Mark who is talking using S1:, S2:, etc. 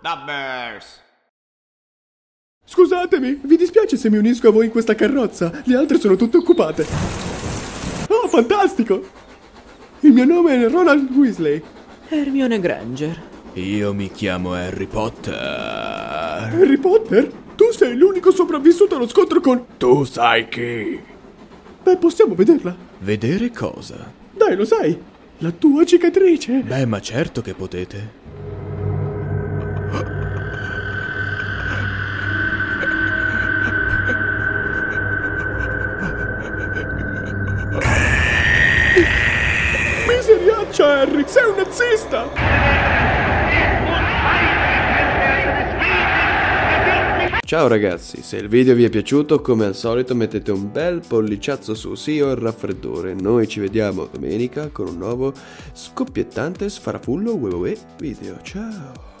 S1: Dubbers!
S2: Scusatemi, vi dispiace se mi unisco a voi in questa carrozza? Le altre sono tutte occupate. Oh, fantastico! Il mio nome è Ronald Weasley.
S3: Hermione Granger.
S4: Io mi chiamo Harry Potter.
S2: Harry Potter? Tu sei l'unico sopravvissuto allo scontro con...
S4: Tu sai chi?
S2: Beh, possiamo vederla.
S4: Vedere cosa?
S2: Dai, lo sai. La tua cicatrice.
S4: Beh, ma certo che potete.
S2: Miseriaccia, Harry, sei un nazista!
S5: Ciao ragazzi, se il video vi è piaciuto come al solito mettete un bel polliciazzo su sì o il raffreddore. Noi ci vediamo domenica con un nuovo scoppiettante sfarafullo video. Ciao!